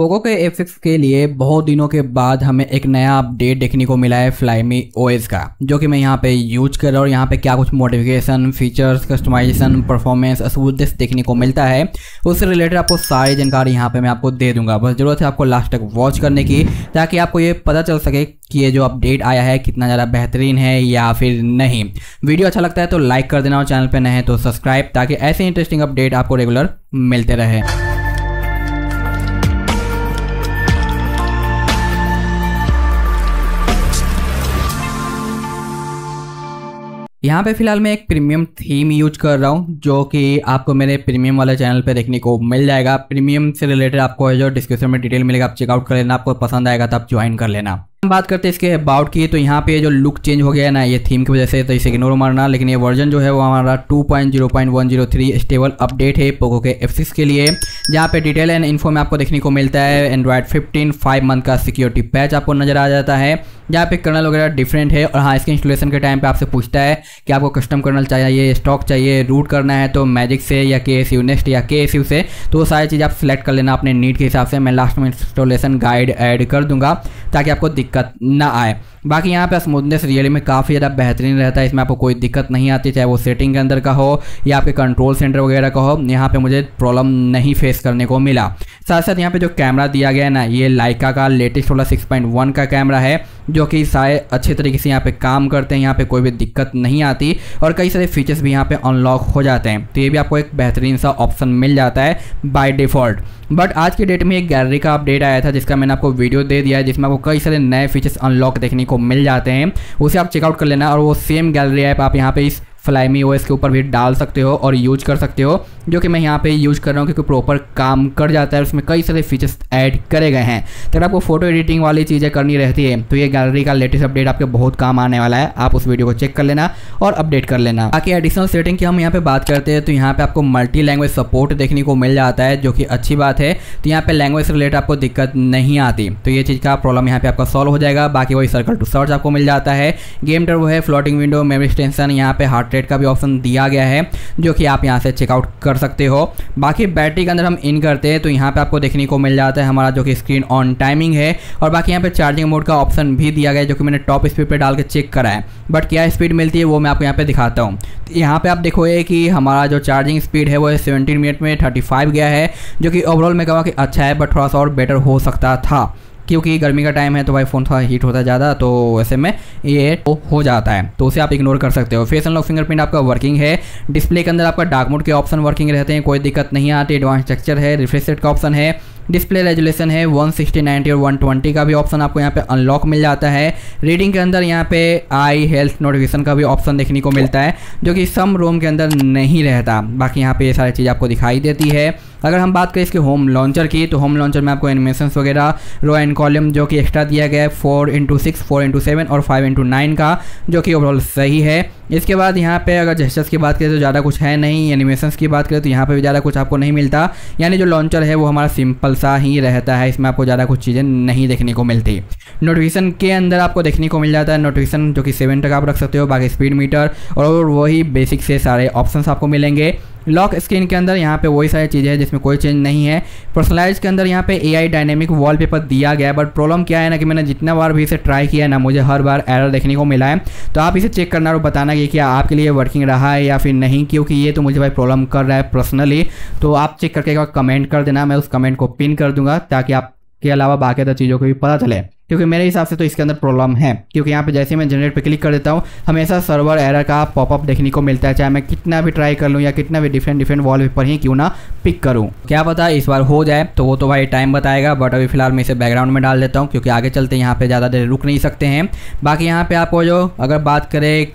Poco के F के लिए बहुत दिनों के बाद हमें एक नया अपडेट देखने को मिला है फ्लाईमी ओएस का, जो कि मैं यहाँ पे यूज़ कर रहा हूँ यहाँ पे क्या कुछ modification features customization performance smoothness देखने को मिलता है। उससे रिलेटेड आपको सारी जानकारी यहाँ पे मैं आपको दे दूँगा। बस ज़रूरत है आपको लास्ट तक वॉच करने की, ताकि आपको ये पता चल सके कि ये जो अपडेट आया है कितना ज़्यादा बेहतरीन है या फिर नहीं। वीडियो अच्छा लगता है तो लाइक कर देना और चैनल पर नए तो सब्सक्राइब ताकि ऐसे इंटरेस्टिंग अपडेट आपको रेगुलर मिलते रहे। यहाँ पे फ़िलहाल मैं एक प्रीमियम थीम यूज़ कर रहा हूँ, जो कि आपको मेरे प्रीमियम वाले चैनल पे देखने को मिल जाएगा। प्रीमियम से रिलेटेड आपको जो डिस्क्रिप्शन में डिटेल मिलेगा, आप चेकआउट कर लेना। आपको पसंद आएगा तो आप ज्वाइन कर लेना। हम बात करते हैं इसके अबाउट की तो यहाँ पे जो लुक चेंज हो गया है ना, ये थीम की वजह से तो इसे इग्नोर मारना, लेकिन ये वर्जन जो है वो हमारा 2.0.103 स्टेबल अपडेट है पोको के एफ़ के लिए। जहाँ पे डिटेल एंड इन्फो में आपको देखने को मिलता है एंड्रॉइड 15 फाइव मंथ का सिक्योरिटी पैच आपको नज़र आ जाता है। जहाँ पे कर्नल वगैरह डिफरेंट है और हाँ इसके इंस्टॉलेशन के टाइम पे आपसे पूछता है कि आपको कस्टम कर्नल चाहिए स्टॉक चाहिए रूट करना है तो मैजिक से या के एस यू नेक्स्ट या के एस यू से तो वो सारी चीज़ आप सेलेक्ट कर लेना अपने नीड के हिसाब से। मैं लास्ट में इंस्टॉलेशन गाइड ऐड कर दूँगा ताकि आपको दिक्कत ना आए। बाकी यहाँ पे स्मूथनेस रियली में काफ़ी ज़्यादा बेहतरीन रहता है। इसमें आपको कोई दिक्कत नहीं आती, चाहे वो सेटिंग के अंदर का हो या आपके कंट्रोल सेंटर वगैरह का हो, यहाँ पे मुझे प्रॉब्लम नहीं फेस करने को मिला। साथ साथ यहाँ पे जो कैमरा दिया गया है ना, ये लाइका का लेटेस्ट वाला 6.1 का कैमरा है, जो कि सारे अच्छे तरीके से यहाँ पे काम करते हैं, यहाँ पे कोई भी दिक्कत नहीं आती और कई सारे फीचर्स भी यहाँ पे अनलॉक हो जाते हैं। तो ये भी आपको एक बेहतरीन सा ऑप्शन मिल जाता है बाय डिफ़ॉल्ट बट आज के डेट में एक गैलरी का अपडेट आया था, जिसका मैंने आपको वीडियो दे दिया है, जिसमें आपको कई सारे नए फीचर्स अनलॉक देखने को मिल जाते हैं। उसे आप चेकआउट कर लेना और वो सेम गैलरी ऐप आप यहाँ पे इस फ्लाईमी ओएस के ऊपर भी डाल सकते हो और यूज़ कर सकते हो। जो कि मैं यहाँ पे यूज़ कर रहा हूँ क्योंकि प्रॉपर काम कर जाता है, उसमें कई सारे फीचर्स ऐड करे गए हैं। तो अगर आपको फ़ोटो एडिटिंग वाली चीज़ें करनी रहती है तो ये गैलरी का लेटेस्ट अपडेट आपके बहुत काम आने वाला है। आप उस वीडियो को चेक कर लेना और अपडेट कर लेना। बाकी एडिशनल सेटिंग की हम यहाँ पे बात करते हैं तो यहाँ पे आपको मल्टी लैंग्वेज सपोर्ट देखने को मिल जाता है, जो कि अच्छी बात है। तो यहाँ पे लैंग्वेज रिलेटेड आपको दिक्कत नहीं आती। तो ये चीज़ का प्रॉब्लम यहाँ पे आपका सॉल्व हो जाएगा। बाकी वही सर्कल टू सर्च आपको मिल जाता है। गेम टर वो है फ्लोटिंग विंडो मेमरी एक्सटेंशन यहाँ पे हार्ट रेट का भी ऑप्शन दिया गया है, जो कि आप यहाँ से चेकआउट कर सकते हो। बाकी बैटरी के अंदर हम इन करते हैं तो यहाँ पे आपको देखने को मिल जाता है हमारा जो कि स्क्रीन ऑन टाइमिंग है। और बाकी यहाँ पे चार्जिंग मोड का ऑप्शन भी दिया गया है, जो कि मैंने टॉप स्पीड पे डाल के चेक करा है। बट क्या स्पीड मिलती है, वो मैं आपको यहाँ पे दिखाता हूँ। यहाँ पे आप देखोगे कि हमारा जो चार्जिंग स्पीड है, वो सेवेंटीन मिनट में थर्टी गया है, जो कि ओवरऑल मैं कहूँगा कि अच्छा है बट थोड़ा सा और बेटर हो सकता था। क्योंकि गर्मी का टाइम है तो भाई फ़ोन थोड़ा हीट होता है ज़्यादा तो वैसे में ये तो हो जाता है। तो उसे आप इग्नोर कर सकते हो। फेस अनलॉक फिंगरप्रिंट आपका वर्किंग है। डिस्प्ले के अंदर आपका डार्क मोड के ऑप्शन वर्किंग रहते हैं, कोई दिक्कत नहीं आती। एडवांस स्ट्रक्चर है रिफ्रेश रेट का ऑप्शन है। डिस्प्ले रेजुलेशन है 160 90 और 120 का भी ऑप्शन आपको यहाँ पे अनलॉक मिल जाता है। रीडिंग के अंदर यहाँ पे आई हेल्थ नोटिफिकेशन का भी ऑप्शन देखने को मिलता है, जो कि सम रोम के अंदर नहीं रहता। बाकी यहाँ पे ये सारी चीज़ आपको दिखाई देती है। अगर हम बात करें इसके होम लॉन्चर की तो होम लॉन्चर में आपको एनिमेशन वगैरह रो एंड कॉलम जो कि एक्स्ट्रा दिया गया है four into six four into seven और फाइव इंटू नाइन का, जो कि ओवरऑल सही है। इसके बाद यहाँ पे अगर जेस्टर्स की बात करें तो ज़्यादा कुछ है नहीं। एनिमेशन की बात करें तो यहाँ पे भी ज़्यादा कुछ आपको नहीं मिलता। यानी जो लॉन्चर है, वो हमारा सिंपल सा ही रहता है। इसमें आपको ज़्यादा कुछ चीज़ें नहीं देखने को मिलती। नोटिफिकेशन के अंदर आपको देखने को मिल जाता है। नोटिफिकेशन जो कि सेवन तक आप रख सकते हो, बाकी स्पीड मीटर और वही बेसिक से सारे ऑप्शन आपको मिलेंगे। लॉक स्क्रीन के अंदर यहाँ पे वही सारी चीज़ें हैं जिसमें कोई चेंज नहीं है। पर्सनलाइज के अंदर यहाँ पे एआई डायनेमिक वॉलपेपर दिया गया है बट प्रॉब्लम क्या है ना कि मैंने जितना बार भी इसे ट्राई किया है ना, मुझे हर बार एरर देखने को मिला है। तो आप इसे चेक करना और बताना कि क्या आपके लिए वर्किंग रहा है या फिर नहीं, क्योंकि ये तो मुझे भाई प्रॉब्लम कर रहा है पर्सनली तो आप चेक करके कमेंट कर देना, मैं उस कमेंट को पिन कर दूँगा ताकि आपके अलावा बाकी चीज़ों को भी पता चले। क्योंकि मेरे हिसाब से तो इसके अंदर प्रॉब्लम है। क्योंकि यहाँ पे जैसे मैं जनरेट पे क्लिक कर देता हूँ, हमेशा सर्वर एरर का पॉपअप देखने को मिलता है। चाहे मैं कितना भी ट्राई कर लूँ या कितना भी डिफरेंट डिफरेंट वॉल पेपर ही क्यों ना पिक करूँ। क्या पता इस बार हो जाए तो वो तो भाई टाइम बताएगा बट अभी फ़िलहाल मैं इसे बैकग्राउंड में डाल देता हूँ, क्योंकि आगे चलते यहाँ पे ज़्यादा देर रुक नहीं सकते हैं। बाकी यहाँ पे आपको जो, अगर बात करें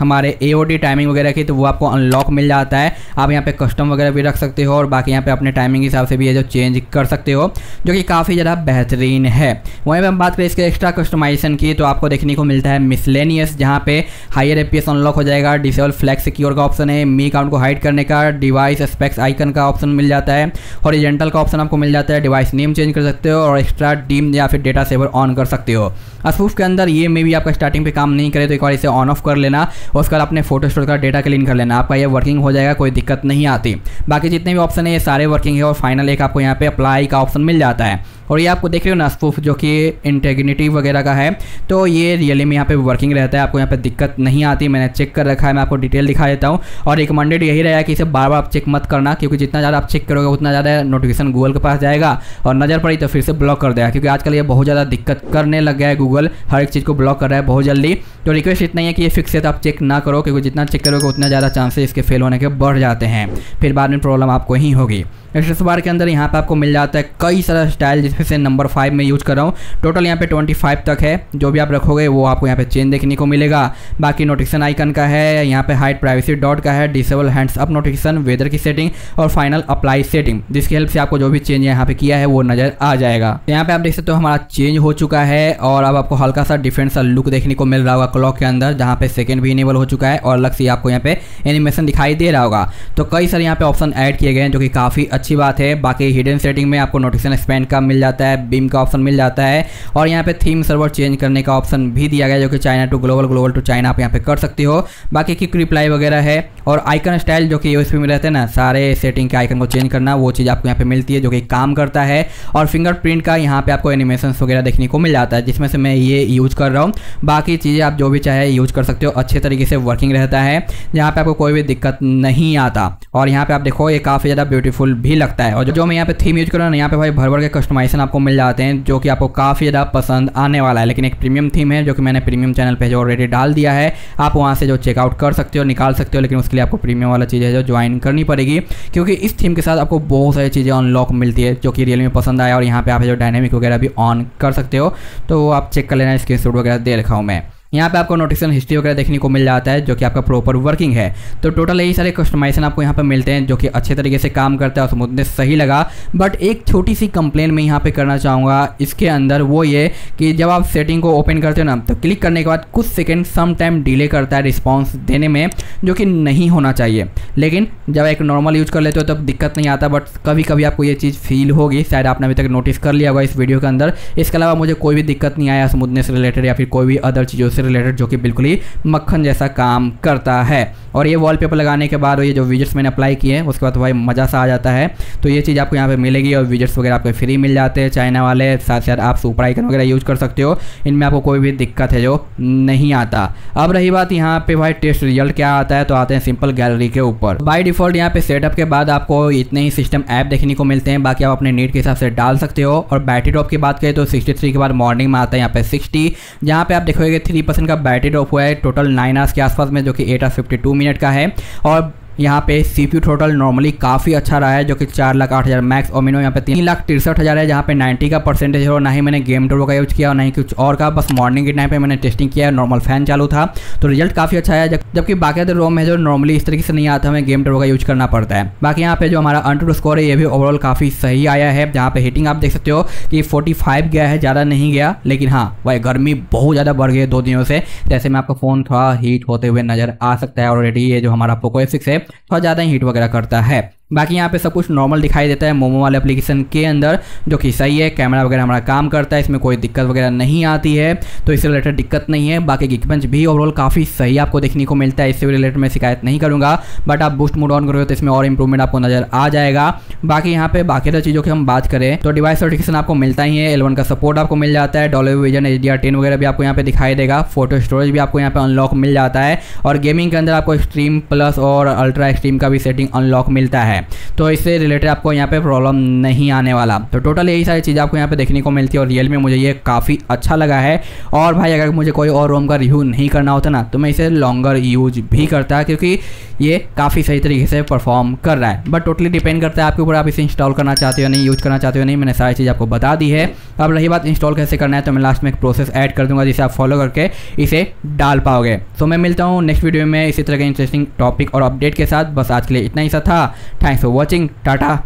हमारे एओडी टाइमिंग वगैरह की तो वो आपको अनलॉक मिल जाता है। आप यहाँ पे कस्टम वगैरह भी रख सकते हो और बाकी यहाँ पे अपने टाइमिंग के हिसाब से भी ये जो चेंज कर सकते हो, जो कि काफ़ी ज़्यादा बेहतरीन है। वहीं पर हम बात करें इसके एक्स्ट्रा कस्टमाइजेशन की तो आपको देखने को मिलता है मिसलेनियस जहाँ पे हायर एपीएस अनलॉक हो जाएगा डिसेबल फ्लैक्स सिक्योर का ऑप्शन है मी अकाउंट को हाइड करने का डिवाइस स्पेक्स आइकन का ऑप्शन मिल जाता है हॉरिजेंटल का ऑप्शन आपको मिल जाता है डिवाइस नेम चेंज कर सकते हो और एक्स्ट्रा डीम या फिर डेटा सेवर ऑन कर सकते हो। अस्पूफ के अंदर ये मे भी आपका स्टार्टिंग पे काम नहीं करे तो एक बार इसे ऑन ऑफ़ कर लेना। उसके बाद अपने फ़ोटो स्टोर का डेटा क्लीन कर लेना। आपका ये वर्किंग हो जाएगा, कोई दिक्कत नहीं आती। बाकी जितने भी ऑप्शन है, ये सारे वर्किंग है और फाइनल एक आपको यहाँ पे अप्लाई का ऑप्शन मिल जाता है। और ये आपको देख रहे हो ना, स्पूफ जो कि इंटेग्रिटी वगैरह का है। तो ये रियली में यहाँ पे वर्किंग रहता है, आपको यहाँ पे दिक्कत नहीं आती। मैंने चेक कर रखा है, मैं आपको डिटेल दिखा देता हूँ। और रिकमेंडेड यही रहेगा कि इसे बार बार आप चेक मत करना, क्योंकि जितना ज़्यादा आप चेक करोगे, उतना ज़्यादा नोटिफिकेशन गूगल के पास जाएगा और नज़र पड़ी तो फिर से ब्लॉक कर देगा, क्योंकि आजकल ये बहुत ज़्यादा दिक्कत करने लग गया है गूगल हर एक चीज़ को ब्लॉक कर रहा है बहुत जल्दी। तो रिक्वेस्ट इतना ही है कि ये फिक्स है तो आप चेक ना करो, क्योंकि जितना चेक करोगे, उतना ज़्यादा चांसेस इसके फेल होने के बढ़ जाते हैं। फिर बाद में प्रॉब्लम आपको ही होगी। एक्सेस बार के अंदर यहाँ पे आपको मिल जाता है कई सारा स्टाइल जिसमें से नंबर फाइव में यूज़ कर रहा हूँ। टोटल यहाँ पे ट्वेंटी फाइव तक है। जो भी आप रखोगे, वो आपको यहाँ पे चेन देखने को मिलेगा। बाकी नोटिफिकेशन आइकन का है, यहाँ पे हाइट प्राइवेसी डॉट का है disable hands up notification weather की सेटिंग और फाइनल अप्लाई सेटिंग जिसकी हेल्प से आपको जो भी चेंज यहाँ पे किया है, वो नज़र आ जाएगा। तो यहाँ पे आप देख सकते हो हमारा चेंज हो चुका है और अब आपको हल्का सा डिफरेंट सा लुक देखने को मिल रहा होगा क्लॉक के अंदर, जहाँ पे सेकंड भी इनेबल हो चुका है और अलग से आपको यहाँ पे एनिमेशन दिखाई दे रहा होगा। तो कई सारे यहाँ पे ऑप्शन ऐड किए गए हैं, जो कि काफ़ी अच्छी बात है। बाकी हिडन सेटिंग में आपको नोटिफिकेशन एक्सपेंड का मिल जाता है बीम का ऑप्शन मिल जाता है। और यहाँ पे थीम सर्वर चेंज करने का ऑप्शन भी दिया गया जो कि China to global global to China आप यहाँ पे कर सकते हो। बाकी क्विक रिप्लाई वगैरह है। और आइकन स्टाइल जो कि यूएसपी में रहते हैं ना, सारे सेटिंग के आइकन को चेंज करना, वो चीज़ आपको यहाँ पे मिलती है, जो कि काम करता है। और फिंगरप्रिंट का यहाँ पे आपको एनिमेशन वगैरह देखने को मिल जाता है, जिसमें से मैं ये यूज़ कर रहा हूँ। बाकी चीज़ें आप जो भी चाहे यूज़ कर सकते हो, अच्छे तरीके से वर्किंग रहता है। जहाँ पे आपको कोई भी दिक्कत नहीं आता। और यहाँ पे आप देखो, ये काफ़ी ज़्यादा ब्यूटीफुल भी लगता है। और जो मैं यहाँ पे थीम यूज़ कर रहा हूँ यहाँ पे भाई भर भर के कस्टमाइजेशन आपको मिल जाते हैं, जो कि आपको काफ़ी ज़्यादा पसंद आने वाला है। लेकिन एक प्रीमियम थीम है, जो कि मैंने प्रीमियम चैनल पे जो ऑलरेडी डाल दिया है, आप वहाँ से जो चेकआउट कर सकते हो, निकाल सकते हो, लेकिन उसके लिए आपको प्रीमियम वाला चीज़ है जो ज्वाइन करनी पड़ेगी। क्योंकि इस थीम के साथ आपको बहुत सारी चीज़ें अनलॉक मिलती है, जो कि रियल में पसंद आया, और यहाँ पे आप जो डायनेमिक वगैरह भी ऑन कर सकते हो। तो आप चेक कर लेना स्क्रीन वगैरह दे रखा हूँ मैं। यहाँ पे आपको नोटिफिकेशन हिस्ट्री वगैरह देखने को मिल जाता है, जो कि आपका प्रॉपर वर्किंग है। तो टोटल यही सारे कस्टमाइजेशन आपको यहाँ पे मिलते हैं, जो कि अच्छे तरीके से काम करता है और स्मूथनेस सही लगा। बट एक छोटी सी कंप्लेन मैं यहाँ पे करना चाहूँगा, इसके अंदर वो ये कि जब आप सेटिंग को ओपन करते हो ना तो क्लिक करने के बाद कुछ सेकेंड सम टाइम डिले करता है रिस्पॉन्स देने में, जो कि नहीं होना चाहिए। लेकिन जब एक नॉर्मल यूज़ कर लेते हो, तब दिक्कत नहीं आता बट कभी कभी आपको ये चीज़ फील होगी, शायद आपने अभी तक नोटिस कर लिया होगा इस वीडियो के अंदर। इसके अलावा मुझे कोई भी दिक्कत नहीं आया स्मूथनेस रिलेटेड या फिर कोई भी अदर चीज़ों से। रिलेटेड जो कि बिल्कुल ही मक्खन जैसा काम करता है। और ये वॉलपेपर लगाने के बाद ये जो विजिट्स मैंने अप्लाई किए हैं, उसके बाद भाई मज़ा सा आ जाता है। तो ये चीज़ आपको यहाँ पे मिलेगी और विजिट्स वगैरह आपको फ्री मिल जाते हैं चाइना वाले। साथ साथ आप सुपर आइकन वगैरह यूज़ कर सकते हो। इनमें आपको कोई भी दिक्कत है जो नहीं आता। अब रही बात यहाँ पे भाई टेस्ट रिज़ल्ट क्या आता है तो आते हैं सिंपल गैलरी के ऊपर। बाई डिफ़ॉल्ट यहाँ पे सेटअप के बाद आपको इतने ही सिस्टम ऐप देखने को मिलते हैं। बाकी आप अपने नीट के हिसाब से डाल सकते हो। और बैटरी ड्रॉप की बात करें तो 63 के बाद मॉर्निंग में आता है यहाँ पे 60 जहाँ पे आप देखोगे थ्री परसेंट का बैटरी ड्रॉप हुआ है टोटल नाइन आवर्स के आसपास में, जो कि eight hours fifty two minute का है। और यहाँ पे सी पी टोटल नॉर्मली काफ़ी अच्छा रहा है, जो कि चार लाख आठ हज़ार मैक्स और मिनो यहाँ पे तीन लाख तिरसठ हज़ार है, जहाँ पे नाइन्टी का परसेंटेज है ना ही मैंने गेम टोरो का यूज़ किया और ना ही कुछ और का, बस मॉर्निंग के टाइम पे मैंने टेस्टिंग किया नॉर्मल फ़ैन चालू था। तो रिज़ल्ट काफ़ी अच्छा है जबकि बाकी अदर रोम है जो नॉर्मली इस तरीके से नहीं आता, हमें गेम टोरो का यूज़ करना पड़ता है। बाकी यहाँ पे जो हमारा अंटू स्कोर है, ये भी ओवरऑल काफ़ी सही आया है। जहाँ पे हीटिंग आप देख सकते हो कि फोर्टी गया है, ज़्यादा नहीं गया, लेकिन हाँ भाई गर्मी बहुत ज़्यादा बढ़ गई है दो दिनों से। जैसे में आपका फ़ोन थोड़ा हीट होते हुए नज़र आ सकता है ऑलरेडी ये जो हमारा पोको एफ़ है थोड़ा ज़्यादा हीट वगैरह करता है। बाकी यहाँ पे सब कुछ नॉर्मल दिखाई देता है मोमो वाले एप्लीकेशन के अंदर, जो कि सही है कैमरा वगैरह हमारा काम करता है, इसमें कोई दिक्कत वगैरह नहीं आती है तो इससे रिलेटेड दिक्कत नहीं है। बाकी गिकबंच भी ओवरऑल काफ़ी सही आपको देखने को मिलता है, इससे रिलेटेड मैं शिकायत नहीं करूँगा बट आप बूस्ट मोड ऑन करोगे तो इसमें और इंप्रूवमेंट आपको नज़र आ जाएगा। बाकी यहाँ पे बाकी चीज़ों की हम बात करें तो डिवाइस नोटिफिकेशन आपको मिलता ही है एलेवन का सपोर्ट आपको मिल जाता है डॉलर विजन एच डी वगैरह भी आपको यहाँ पे दिखाई देगा फ़ोटो स्टोरेज भी आपको यहाँ पे अनलॉक मिल जाता है, और गेमिंग के अंदर आपको एक्सट्रीम प्लस और अल्ट्रा एक्सट्रीम का भी सेटिंग अनलॉक मिलता है। तो इससे रिलेटेड आपको यहाँ पे प्रॉब्लम नहीं आने वाला। तो टोटल यही सारी चीज़ें आपको यहाँ पे देखने को मिलती है और रियल में मुझे ये काफ़ी अच्छा लगा है। और भाई, अगर मुझे कोई और रोम का रिव्यू नहीं करना होता ना तो मैं इसे लॉन्गर यूज़ भी करता है क्योंकि ये काफ़ी सही तरीके से परफॉर्म कर रहा है। बट टोटली डिपेंड करता है आपके ऊपर आप इसे इंस्टॉल करना चाहते हो नहीं यूज़ करना चाहते हो नहीं, मैंने सारी चीज़ आपको बता दी है। अब रही बात इंस्टॉल कैसे करना है तो मैं लास्ट में एक प्रोसेस ऐड कर दूँगा जिसे आप फॉलो करके इसे डाल पाओगे। तो मैं मिलता हूँ नेक्स्ट वीडियो में इसी तरह के इंटरेस्टिंग टॉपिक और अपडेट के साथ। बस आज के लिए इतना ही सा था। Thanks for watching tata.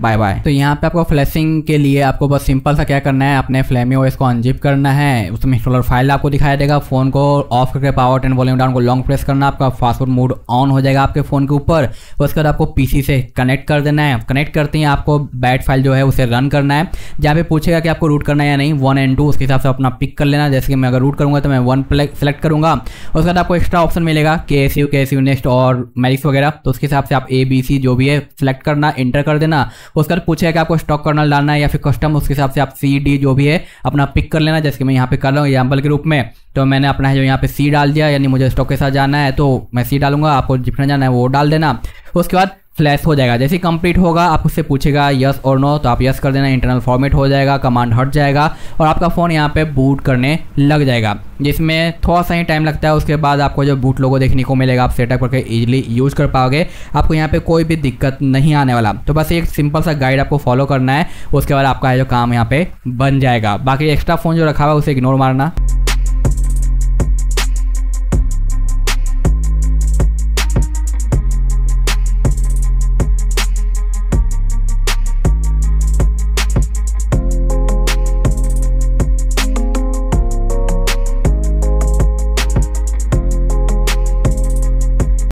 Bye bye तो यहाँ पे आपको फ्लैशिंग के लिए आपको बस सिंपल सा क्या करना है, अपने फ्लैमी ओएस को अनजिप करना है। उसमें इंस्टॉलर फ़ाइल आपको दिखाई देगा फ़ोन को ऑफ़ करके पावर टेन वॉल्यूम डाउन को लॉन्ग प्रेस करना, आपका फास्टफुड मोड ऑन हो जाएगा आपके फ़ोन के ऊपर। उसके बाद आपको पीसी से कनेक्ट कर देना है। कनेक्ट करते ही आपको बैट फ़ाइल जो है उसे रन करना है। जहाँ पे पूछेगा कि आपको रूट करना है या नहीं वन एंड टू उसके हिसाब से अपना पिक कर लेना। जैसे कि मैं अगर रूट करूँगा तो मैं वन सेलेक्ट करूँगा। उसके बाद आपको एक्स्ट्रा ऑप्शन मिलेगा K S U K S U next और मैरिक्स वगैरह। तो उसके हिसाब से आप ए बी सी जो भी है सिलेक्ट करना इंटर कर देना। उसके बाद पूछेगा कि आपको स्टॉक कर्नल डालना है या फिर कस्टम उसके हिसाब से आप सी डी जो भी है, अपना पिक कर लेना, जैसे कि मैं यहाँ पे कर रहा हूँ एग्ज़ाम्पल के रूप में। तो मैंने अपना है जो यहाँ पे सी डाल दिया, यानी मुझे स्टॉक के साथ जाना है तो मैं सी डालूँगा, आपको जितना जाना है वो डाल देना। उसके बाद फ्लैश हो जाएगा। जैसे कंप्लीट होगा, आप उससे पूछेगा यस और नो तो आप यस कर देना इंटरनल फॉर्मेट हो जाएगा कमांड हट जाएगा और आपका फ़ोन यहाँ पे बूट करने लग जाएगा। जिसमें थोड़ा सा ही टाइम लगता है, उसके बाद आपको जो बूट लोगो देखने को मिलेगा, आप सेटअप करके इजीली यूज़ कर पाओगे। आपको यहाँ पे कोई भी दिक्कत नहीं आने वाला। तो बस एक सिंपल सा गाइड आपको फॉलो करना है, उसके बाद आपका जो काम यहाँ पर बन जाएगा। बाकी एक्स्ट्रा फ़ोन जो रखा हुआ है, उसे इग्नोर मारना।